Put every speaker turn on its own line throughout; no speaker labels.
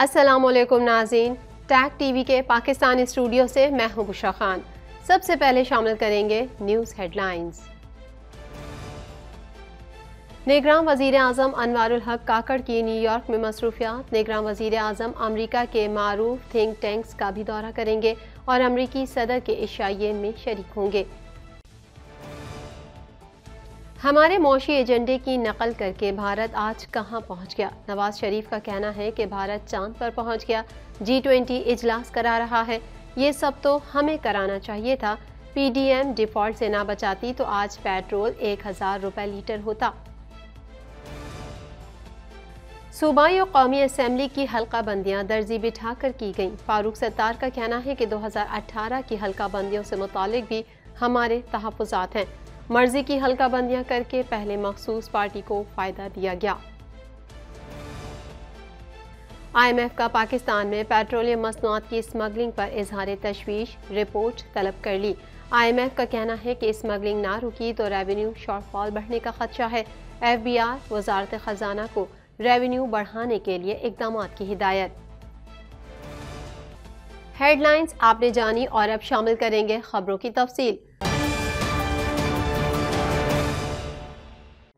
अस्सलाम वालेकुम नाजीन tag TV के पाकिस्तानी स्टूडियो से मैं हूँ बुशा खान। सबसे पहले शामिल करेंगे न्यूज़ हेडलाइंस। निगरान वज़ीर अजम अनवारुल हक काकड़ की न्यूयॉर्क में मसरूफियात। निगरान वज़ीर अजम अमरीका के मारूफ थिंक टैंक्स का भी दौरा करेंगे और अमरीकी सदर के इशाइये में शरीक होंगे। हमारे मौशी एजेंडे की नकल करके भारत आज कहाँ पहुँच गया? नवाज़ शरीफ का कहना है कि भारत चाँद पर पहुँच गया। जी ट्वेंटी इजलास करा रहा है। ये सब तो हमें कराना चाहिए था। पीडीएम डिफ़ॉल्ट से ना बचाती तो आज पेट्रोल एक हज़ार रुपये लीटर होता। सूबाई और कौमी असम्बली की हल्का बंदियाँ दर्जी बिठाकर की गईं। फारूक सत्तार का कहना है कि 2018 की हल्का बंदियों से मुतालिक भी हमारे तहफ़ात हैं। मर्ज़ी की हल्का बंदियाँ करके पहले मखसूस पार्टी को फ़ायदा दिया गया। आईएमएफ का पाकिस्तान में पेट्रोलियम मसनूआत की स्मगलिंग पर इजहार तशवीश, रिपोर्ट तलब कर ली। आईएमएफ का कहना है कि स्मगलिंग ना रुकी तो रेवेन्यू शॉर्टफॉल बढ़ने का खदशा है। एफबीआर, वजारत खजाना को रेवेन्यू बढ़ाने के लिए इकदाम की हिदायत। हेडलाइंस आपने जानी और अब शामिल करेंगे खबरों की तफसील।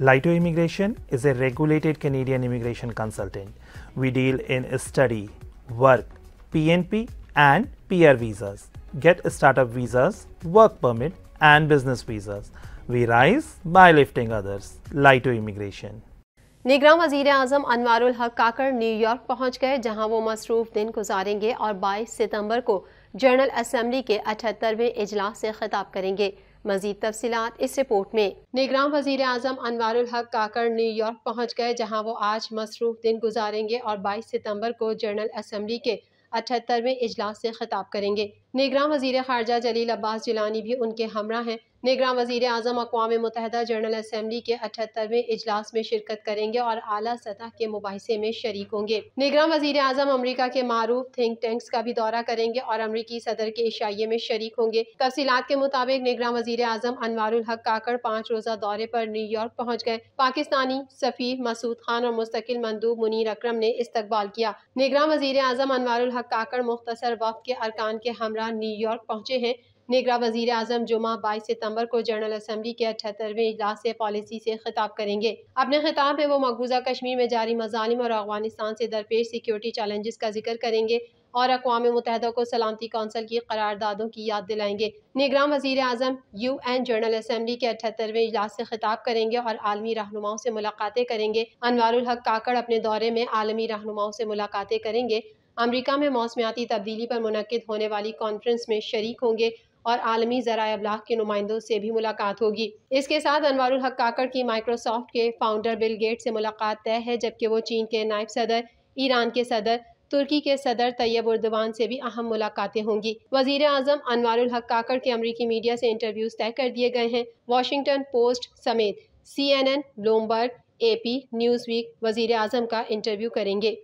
Lito Immigration is a regulated Canadian immigration consultant. We deal in study, work, PNP, and PR visas. Get startup visas, work permit, and business visas. We rise by lifting others. Lito Immigration.
निगरान वज़ीर अजम अनवारुल हक काकड़ New York पहुँच गए जहाँ वो मसरूफ दिन गुजारेंगे और 22 सितंबर को जनरल असम्बली के अठहत्तरवें इजलास से खिताब करेंगे मजीद तफसीत इस रिपोर्ट में। निगरान वज़ीर अजम अनवारुल हक काकड़ न्यूयॉर्क पहुँच गए, जहाँ वो आज मसरूफ दिन गुजारेंगे और बाईस सितंबर को जनरल असम्बली के अठहत्तरवें इजलास से खिताब करेंगे। निगरान वज़ीर खारजा जलील अब्बास जिलानी भी उनके हमरा हैं। निगरान वज़ीर अजम अकवा मुतहदा जनरल असम्बली के अठहत्तरवें इजलास में शिरकत करेंगे और अली सतह के मुबासे में शरीक होंगे। निगरान वज़ीर अजम अमरीका के मारूफ थिंक टैंक्स का भी दौरा करेंगे और अमरीकी सदर के इशाइये में शरीक होंगे। तफसीत के मुताबिक निगरान वज़ीर अजम अनवारुल हक काकड़ पाँच रोजा दौरे पर न्यूयॉर्क पहुँच गए। पाकिस्तानी सफ़ीर मसूद खान और मुस्तकिल मंदूब मुनीर अक्रम ने इस्तकबाल किया। निगरान वज़ीर अजम अनवारुल हक काकड़ मुख्तर वक्त के अरकान के हमरा न्यूयॉर्क पहुँचे हैं। निगरा वज़ीर अजम जुमा बाईस सितंबर को जनरल असम्बली के अठहत्तरवें इजलास से पॉलिसी से खिताब करेंगे। अपने खिताब में वो मकबूजा कश्मीर में जारी मजालिम और अफ़गानिस्तान से दरपेश सिक्योरिटी चैलेंजेस का ज़िक्र करेंगे और अकवा मुतहदा को सलामती कौंसिल की करारदादों की याद दिलाएँगे। निगरान वज़ीर अजम यू एन जनरल असम्बली के अठहत्तरवें इजलास से खिताब करेंगे और आलमी रहनुमाओं से मुलाकातें करेंगे। अनवारुल हक काकड़ अपने दौरे में आलमी रहनुमाओं से मुलाकातें करेंगे। अमरीका में मौसमियाती तब्दीली पर मुनद होने वाली कॉन्फ्रेंस में शरीक होंगे। और आलमी ज़रा अबलाग के नुमाइंदों से भी मुलाकात होगी। इसके साथ अनवारुल हक काकड़ की माइक्रोसॉफ्ट के फाउंडर बिल गेट से मुलाकात तय है, जबकि वो चीन के नायब सदर, ईरान के सदर, तुर्की के सदर तैयब उर्दवान से भी अहम मुलाकातें होंगी। वज़ीर अजम अनवारुल हक काकड़ के अमरीकी मीडिया से इंटरव्यूज़ तय कर दिए गए हैं। वाशिंगटन पोस्ट समेत C N N, Bloomberg, A P Newsweek वज़ीर अजम का इंटरव्यू करेंगे।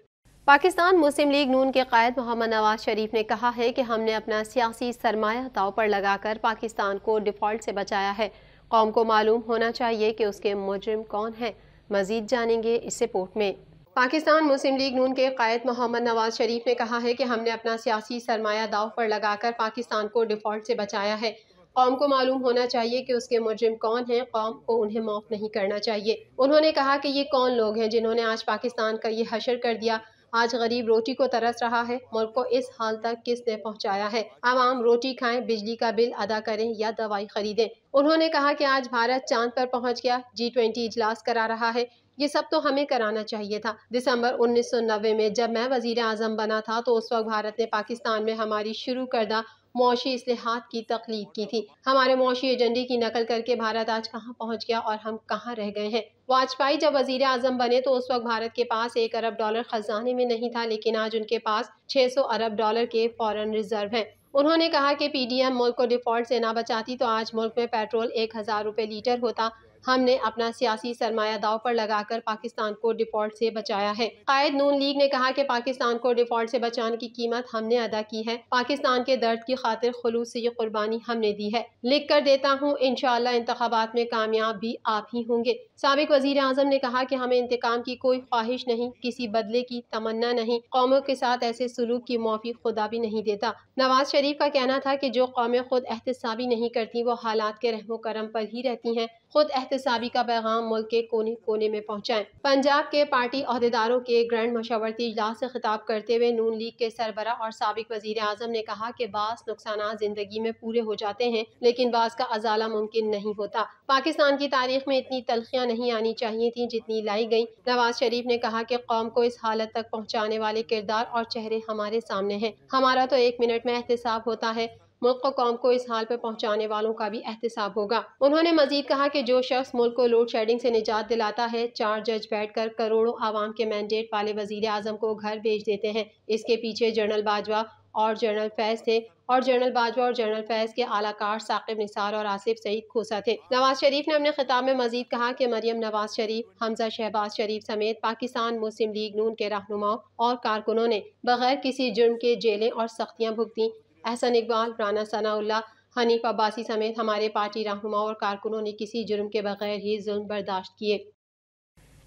पाकिस्तान मुस्लिम लीग नून के कायद मोहम्मद नवाज़ शरीफ ने कहा है कि हमने अपना सियासी सरमाया दाव पर लगाकर पाकिस्तान को डिफ़ॉल्ट से बचाया है। कौम को मालूम होना चाहिए कि उसके मुजरिम कौन है। मजीद जानेंगे इस रिपोर्ट में। पाकिस्तान मुस्लिम लीग नून के कायद मोहम्मद नवाज़ शरीफ ने कहा है कि हमने अपना सियासी सरमाया दाव पर लगाकर पाकिस्तान को डिफ़ॉल्ट से बचाया है। कौम को मालूम होना चाहिए कि उसके मुजरिम कौन हैं। कौम को उन्हें माफ़ नहीं करना चाहिए। उन्होंने कहा कि ये कौन लोग हैं जिन्होंने आज पाकिस्तान का ये हशर कर दिया। आज गरीब रोटी को तरस रहा है मुल्क को इस हाल तक किसने पहुँचाया है? आवाम रोटी खाएँ, बिजली का बिल अदा करें या दवाई खरीदें। उन्होंने कहा कि आज भारत चाँद पर पहुँच गया जी ट्वेंटी इजलास करा रहा है। ये सब तो हमें कराना चाहिए था। दिसंबर 1990 में जब मैं वज़ीर आज़म बना था तो उस वक्त भारत ने पाकिस्तान में हमारी शुरू करदा मुआशी इसलाहत की तकलीद की थी। हमारे मुआशी एजेंडे की नकल करके भारत आज कहाँ पहुँच गया और हम कहाँ रह गए हैं? वाजपेयी जब वज़ीर आज़म बने तो उस वक्त भारत के पास एक अरब डॉलर खजाने में नहीं था, लेकिन आज उनके पास 600 अरब डॉलर के फॉरेन रिज़र्व हैं। उन्होंने कहा कि पीडीएम मुल्क को डिफ़ॉल्ट से ना बचाती तो आज मुल्क में पेट्रोल एक हज़ार रुपये लीटर होता। हमने अपना सियासी सरमाया दाव पर लगाकर पाकिस्तान को डिफ़ॉल्ट से बचाया है। कायद नून लीग ने कहा कि पाकिस्तान को डिफ़ॉल्ट से बचाने की कीमत हमने अदा की है। पाकिस्तान के दर्द की खातिर खलूस से ये कुर्बानी हमने दी है। लिख कर देता हूँ इनशाला इंतबात में कामयाब भी आप ही होंगे। सबक वज़ीर अजम ने कहा कि हमें इंतकाम की कोई ख्वाहिश नहीं, किसी बदले की तमन्ना नहीं। कौमों के साथ ऐसे सलूक की मुआफ़ी खुदा भी नहीं देता। नवाज़ शरीफ का कहना था कि जो कौमें खुद एहतसाबी नहीं करती, वो हालात के रहमो करम पर ही रहती हैं। खुद एहतसाबी का पैगाम मुल्क के कोने कोने में पहुँचाएँ पंजाब के पार्टी अहदेदारों के ग्रैंड मशावरती इजलास से खिताब करते हुए नून लीग के सरबरा और सबक वज़ीर अजम ने कहा कि बास नुकसान ज़िंदगी में पूरे हो जाते हैं, लेकिन बास का अजाला मुमकिन नहीं होता। पाकिस्तान की तारीख में इतनी तलखियाँ नहीं आनी चाहिए थी जितनी लाई गई। नवाज़ शरीफ ने कहा कि कौम को इस हालत तक पहुँचाने वाले किरदार और चेहरे हमारे सामने हैं। हमारा तो एक मिनट में एहतसाब होता है। मुल्क कौम को इस हाल पर पहुँचाने वालों का भी एहतसाब होगा। उन्होंने मजीद कहा कि जो शख्स मुल्क को लोड शेडिंग से निजात दिलाता है, चार जज बैठ कर करोड़ों आवाम के मैंडेट वाले वज़ीर आज़म को घर भेज देते हैं। इसके पीछे जनरल बाजवा और जनरल फैज थे और जनरल बाजवा और जनरल फैज के आलाकार साकिब निसार और आसिफ सईद खोसा थे। नवाज़ शरीफ ने अपने खिताब में मजीद कहा कि मरियम नवाज़ शरीफ, हमजा शहबाज शरीफ समेत पाकिस्तान मुस्लिम लीग, नून के रहनुमाओं और कारकुनों ने बगैर किसी जुर्म के जेलें और सख्तियाँ भुगती। एहसन इकबाल, राना सनाउल्ला, हनीफ अब्बासी समेत हमारे पार्टी रहनुमा और कारकुनों ने किसी जुर्म के बगैर ही जुल्म बर्दाश्त किए।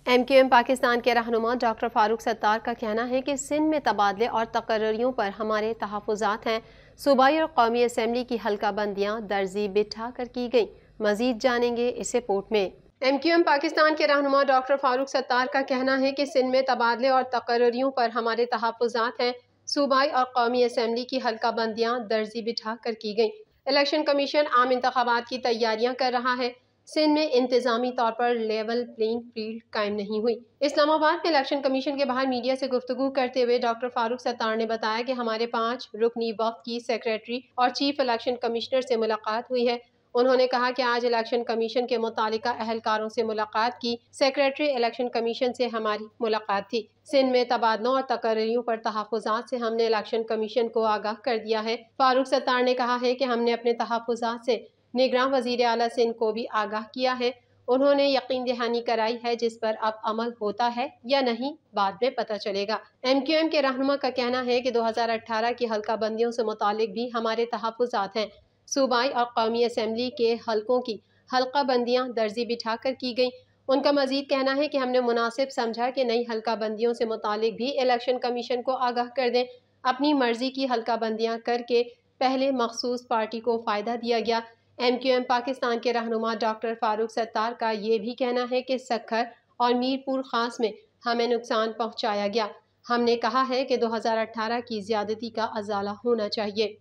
एम क्यू एम पाकिस्तान के रहनुमा डॉक्टर फारूक सत्तार का कहना है कि सिंध में तबादले और तकर्रियों पर हमारे तहफ़ात हैं। सूबाई और कौमी असम्बली की हल्का बंदियाँ दर्जी बिठा कर की गई। मजीद जानेंगे इस रिपोर्ट में। एम क्यू एम पाकिस्तान के रहनुमा डॉक्टर फारूक सत्तार का कहना है कि सिंध में तबादले और तकर्रियों पर हमारे तहफ़ात हैं। सूबाई और कौमी असम्बली की हल्का बंदियाँ दर्जी बिठा कर की गई। इलेक्शन कमीशन आम इंतबात की तैयारियाँ कर रहा है। सिंध में इंतजामी तौर पर लेवल प्लेइंग फ़ील्ड कायम नहीं हुई। इस्लामाबाद में इलेक्शन कमीशन के बाहर मीडिया से गुफ्तु करते हुए डॉक्टर फारूक सत्तार ने बताया कि हमारे पाँच रुकनी वक्त की सेक्रेटरी और चीफ इलेक्शन कमिश्नर से मुलाकात हुई है। उन्होंने कहा कि आज इलेक्शन कमीशन के मुतल अहलकारों से मुलाकात की। सेक्रेटरी इलेक्शन कमीशन से हमारी मुलाकात थी। सिंध में तबादलों और तकर्रियों पर तहफात से हमने इलेक्शन कमीशन को आगाह कर दिया है। फारूक सत्तार ने कहा है कि हमने अपने तहफात से निगरान वज़ीर अला सिंध को भी आगाह किया है। उन्होंने यकीन दहानी कराई है जिस पर अब अमल होता है या नहीं, बाद में पता चलेगा। एम क्यू एम के रहनुमा का कहना है कि 2018 की हल्का बंदियों से मुतालिक भी हमारे तहफात हैं। सूबाई और कौमी असम्बली के हलकों की हल्का बंदियाँ दर्जी बिठा कर की गई। उनका मजीद कहना है कि हमने मुनासिब समझा कि नई हल्का बंदियों से मुतालिक भी इलेक्शन कमीशन को आगाह कर दें। अपनी मर्ज़ी की हल्का बंदियाँ करके पहले मखसूस पार्टी को फ़ायदा दिया गया। एम क्यू एम पाकिस्तान के रहनुमा डॉक्टर फारूक सत्तार का ये भी कहना है कि सखर और मीरपुर ख़ास में हमें नुकसान पहुँचाया गया। हमने कहा है कि 2018 की ज्यादती का अजाला होना चाहिए।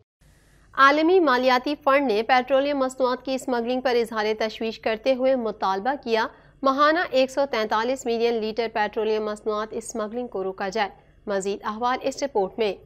आलमी मालियाती फ़ंड ने पेट्रोलियम मसनूआत की स्मगलिंग पर इजहार तशवीश करते हुए मुतालबा किया, महाना एक सौ तैंतालीस मिलियन लीटर पेट्रोलियम मसनूआत स्मगलिंग को रोका जाए। मजीद अहवाल इस रिपोर्ट में।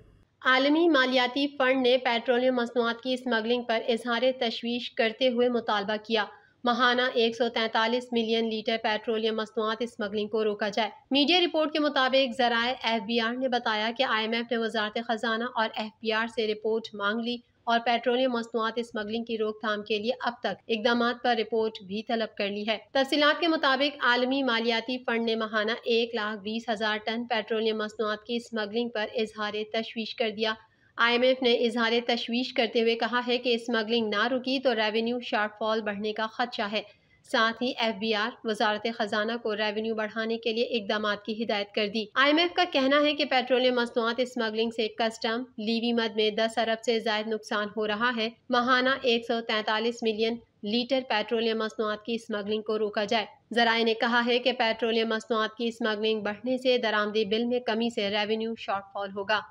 आलमी मालियाती फ़ंड ने पेट्रोलियम मसनूआत की स्मगलिंग पर इजहार तशवीश करते हुए मुतालबा किया, महाना एक सौ तैंतालीस मिलियन लीटर पेट्रोलियम मसनूआत स्मगलिंग को रोका जाए। मीडिया रिपोर्ट के मुताबिक जराए एफ़ बी आर ने बताया कि आई एम एफ़ ने वजारत ख़जाना और एफ़ बी आर से रिपोर्ट मांग ली। और पेट्रोलियम मसनूआत स्मगलिंग की रोकथाम के लिए अब तक इकदाम पर रिपोर्ट भी तलब कर ली है। तफसीत के मुताबिक आलमी मालियाती फंड ने महाना एक लाख बीस हज़ार टन पेट्रोलियम मसनूआत की स्मगलिंग पर इजहार तशवीश कर दिया। आई एम एफ़ ने इजहार तशवीश करते हुए कहा है कि स्मगलिंग ना रुकी तो रेवेन्यू शार्टफॉल बढ़ने का खदशा है। साथ ही एफ़ बी आर वजारत खजाना को रेवेन्यू बढ़ाने के लिए इकदाम की हिदायत कर दी। आई एम एफ़ का कहना है की पेट्रोलियम मसनूआत स्मगलिंग ऐसी कस्टम, लीवी मद में दस अरब ऐसी जायद नुकसान हो रहा है। महाना एक सौ तैतालीस मिलियन लीटर पेट्रोलियम मसनूआत की स्मगलिंग को रोका जाए। जराये ने कहा है कि पेट्रोलियम मसनूआत की स्मगलिंग बढ़ने से दरामदी बिल में कमी से रेवेन्यू शॉर्टफॉल होगा।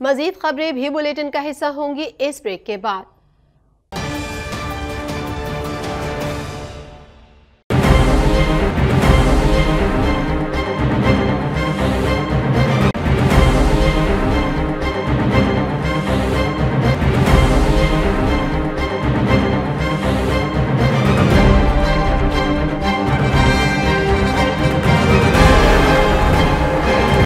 मजीद खबरें भी बुलेटिन का हिस्सा होंगी इस ब्रेक के बाद।